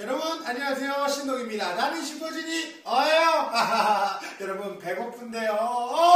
여러분 안녕하세요 신동입니다. 나는 슈퍼진이 어요 여러분 배고픈데요. 어